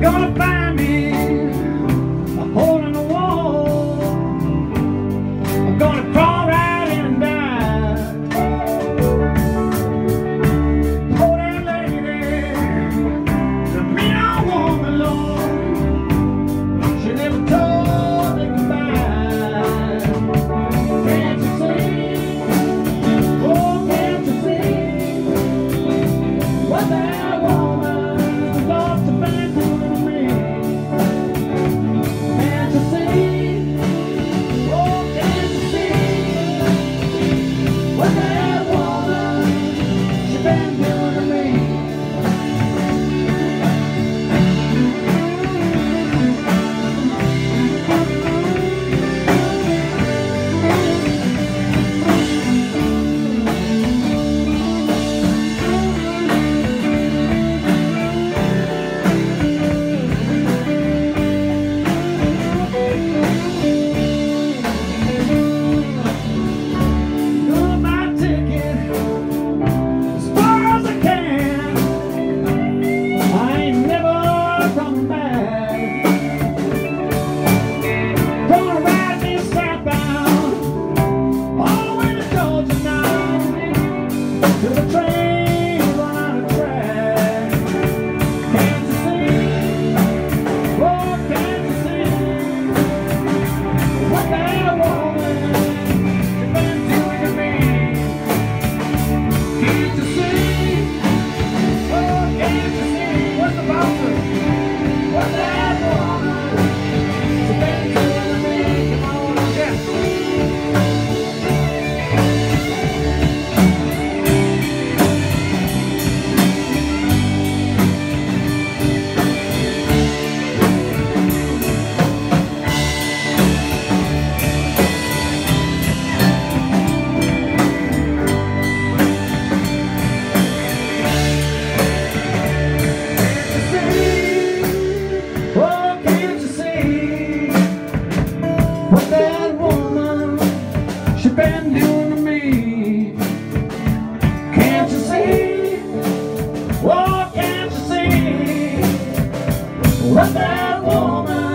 Gonna find me. 네. been doing to me? Can't you see? Oh, can't you see? What that woman